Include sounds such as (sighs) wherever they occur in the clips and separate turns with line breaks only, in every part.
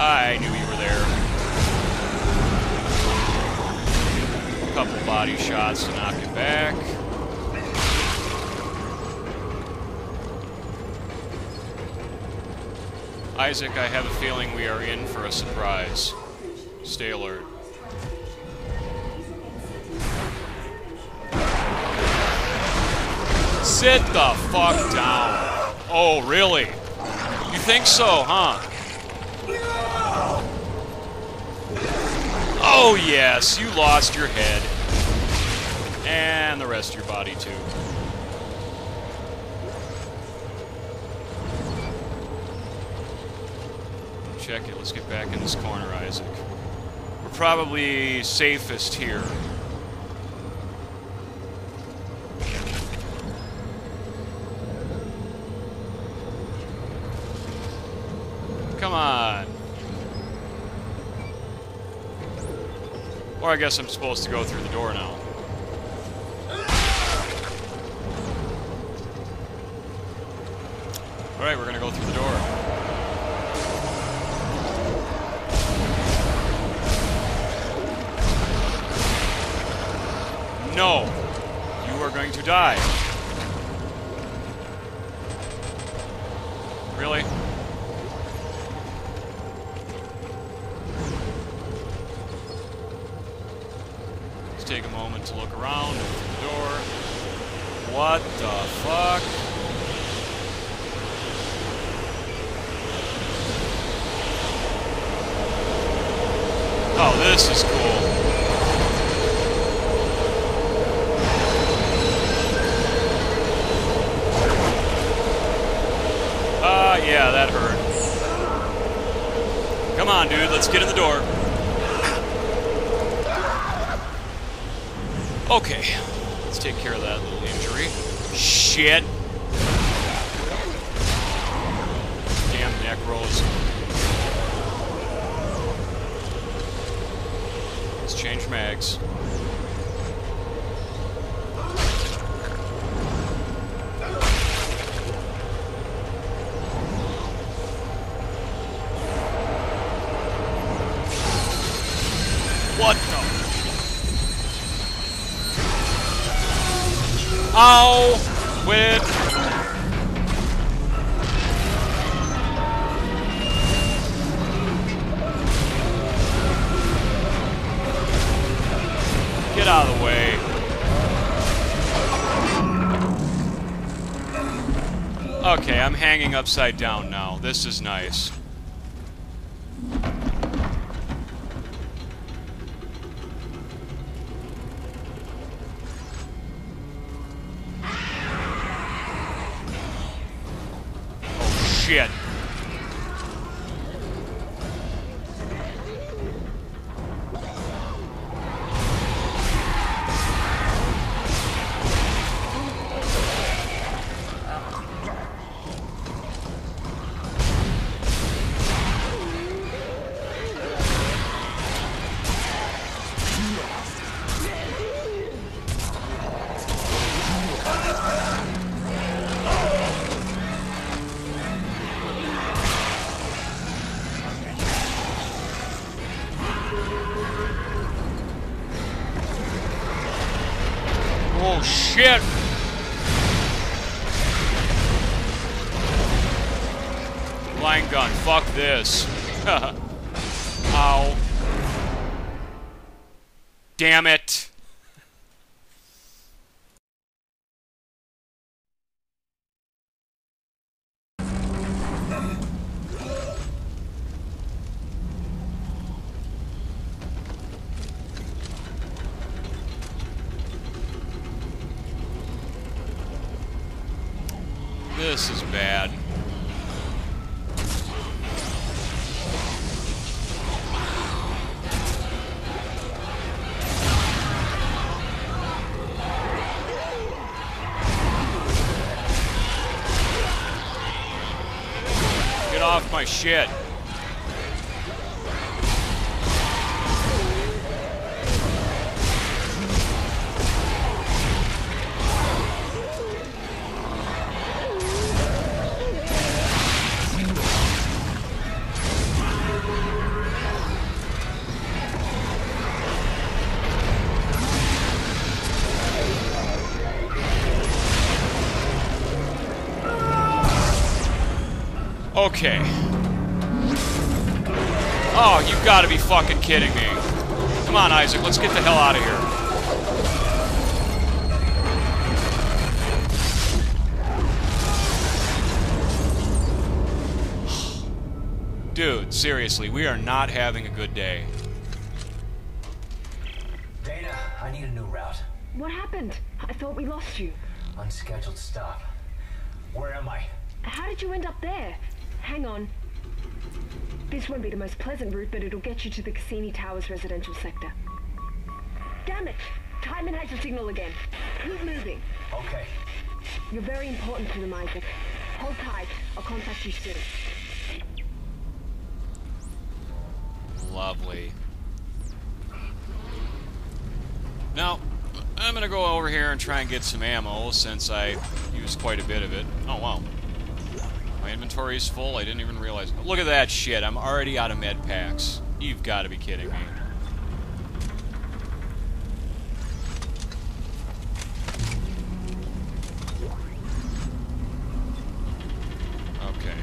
I knew you were there. A couple body shots to knock him back. Isaac, I have a feeling we are in for a surprise. Stay alert. Sit the fuck down. Oh, really? You think so, huh? Oh, yes, you lost your head. And the rest of your body, too. Check it. Let's get back in this corner, Isaac. We're probably safest here. Come on. Or I guess I'm supposed to go through the door now. Alright, we're gonna go through the door. No! You are going to die. Really? Let's take a moment to look around the door. What the fuck? Oh, this is cool. Ah, yeah, that hurt. Come on, dude, let's get in the door. Okay, let's take care of that little injury. Shit. Damn neck rolls. Let's change mags. Quit! Get out of the way. Okay, I'm hanging upside down now. This is nice. Shit. Line gun, fuck this. (laughs) Ow. Damn it. This is bad. shit. Okay. Oh, you've gotta be fucking kidding me. Come on, Isaac, let's get the hell out of here. Dude, seriously, we are not having a good day.
Dana, I need a new route.
What happened? I thought we lost you.
Unscheduled stop. Where am I?
How did you end up there? Hang on. This won't be the most pleasant route, but it'll get you to the Cassini Towers residential sector. Damn it! Tiedemann has a signal again. Keep moving.
Okay.
You're very important to them, Isaac. Hold tight. I'll contact you soon.
Lovely. Now, I'm gonna go over here and try and get some ammo, since I used quite a bit of it. Oh, wow. My inventory is full? I didn't even realize. Look at that shit, I'm already out of med packs. You've got to be kidding me. Okay.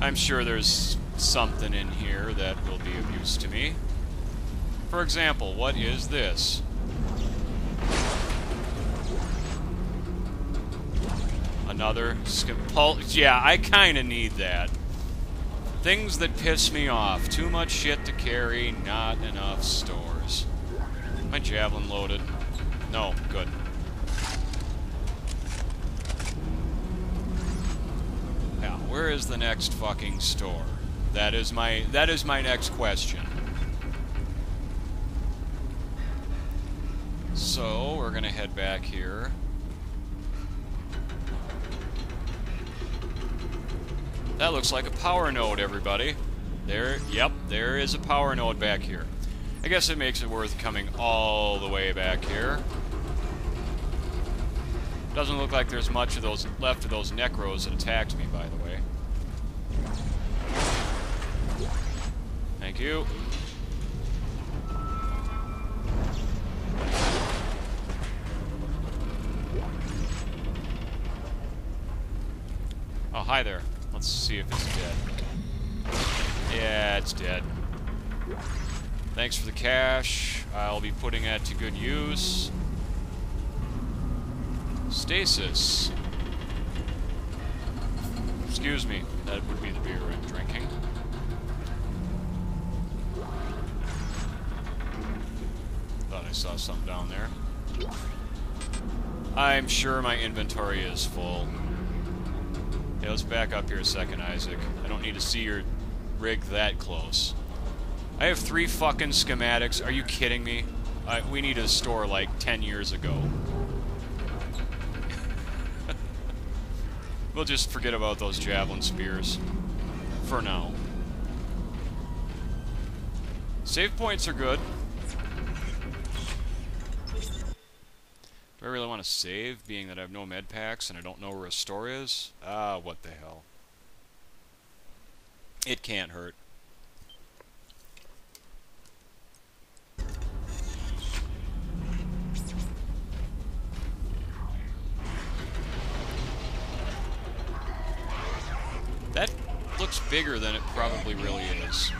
I'm sure there's something in here that will be of use to me. For example, what is this? Another pulse. Yeah, I kind of need that. Things that piss me off. Too much shit to carry, not enough stores. My javelin loaded. No, good. Now, where is the next fucking store? That is my that is my next question. So, we're gonna head back here. That looks like a power node, everybody. There, yep, there is a power node back here. I guess it makes it worth coming all the way back here. Doesn't look like there's much of those left of those necros that attacked me, by the way. Thank you. Oh, hi there. Let's see if it's dead. Yeah, it's dead. Thanks for the cash. I'll be putting that to good use. Stasis. Excuse me, that would be the beer I'm drinking. Thought I saw something down there. I'm sure my inventory is full. Okay, let's back up here a second, Isaac. I don't need to see your rig that close. I have three fucking schematics. Are you kidding me? We need a store like 10 years ago. (laughs) we'll just forget about those javelin spears. For now. Save points are good. I really want to save, being that I have no med packs and I don't know where a store is? Ah, what the hell. It can't hurt. That looks bigger than it probably really is.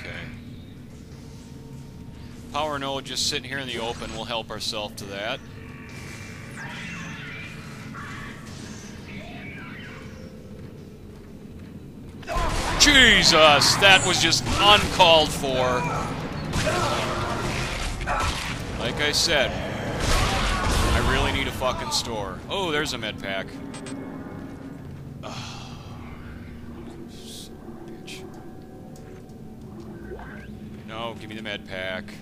Okay. Power node just sitting here in the open. We'll help ourselves to that. Jesus, that was just uncalled for. Like I said, I really need a fucking store. Oh, there's a med pack. (sighs) Oh. No, give me the med pack.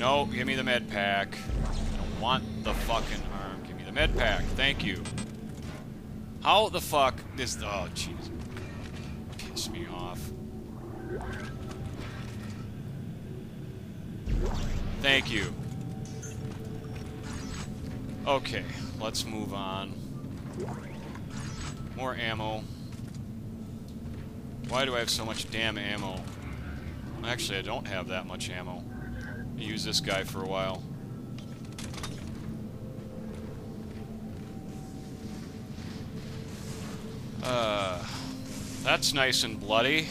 No, give me the med pack. I don't want the fucking arm. Give me the med pack. Thank you. How the fuck is... Oh, jeez. Piss me off. Thank you. Okay, let's move on. More ammo. Why do I have so much damn ammo? Actually, I don't have that much ammo. Use this guy for a while. Uh, that's nice and bloody.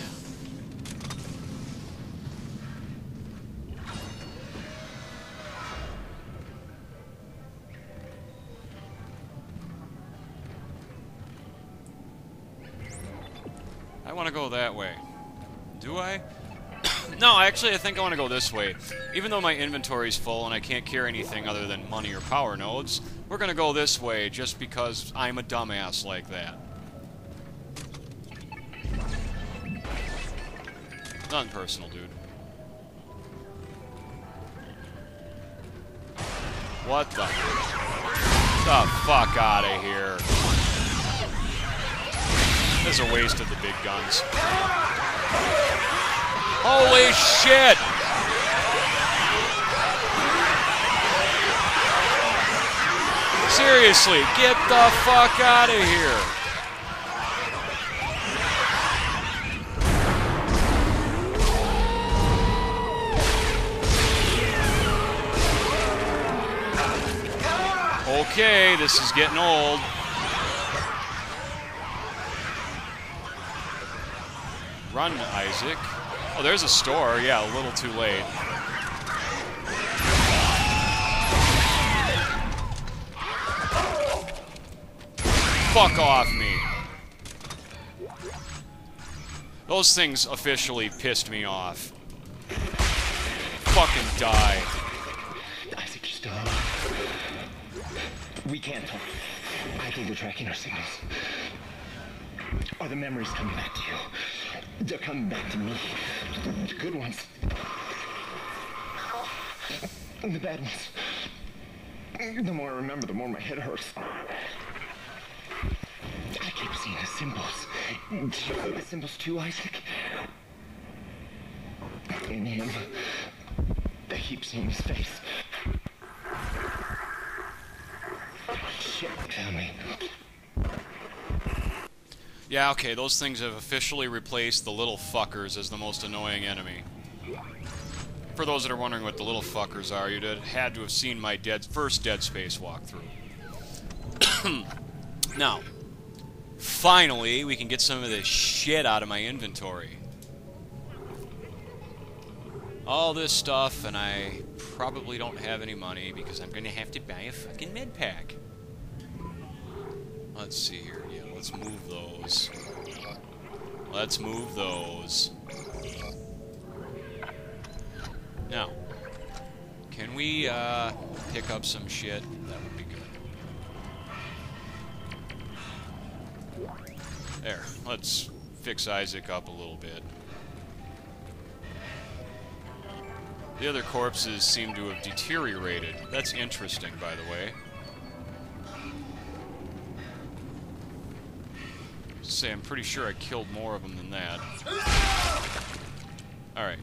Actually, I think I want to go this way. Even though my inventory's full and I can't carry anything other than money or power nodes, we're going to go this way just because I'm a dumbass like that. Nothing personal, dude. What the? The fuck out of here. This is a waste of the big guns. Holy shit! Seriously, get the fuck out of here. Okay, this is getting old. Run, Isaac. Oh, there's a store. Yeah, a little too late. Fuck off me. Those things officially pissed me off. Fucking die.
Isaac, you're still. We can't talk. I think they're tracking our signals. Are the memories coming back to you? They're coming back to me. The good ones. And the bad ones. The more I remember, the more my head hurts. I keep seeing the symbols. The symbols too, Isaac? In him. I keep seeing his face. Shit, family.
Yeah, okay, those things have officially replaced the little fuckers as the most annoying enemy. For those that are wondering what the little fuckers are, you'd had to have seen my dead first Dead Space walkthrough. (clears throat) now, finally, we can get some of this shit out of my inventory. All this stuff, and I probably don't have any money because I'm gonna have to buy a fucking med pack. Let's see here. Let's move those. Let's move those. Now, can we uh, pick up some shit? That would be good. There. Let's fix Isaac up a little bit. The other corpses seem to have deteriorated. That's interesting, by the way. Say, I'm pretty sure I killed more of them than that. Alright.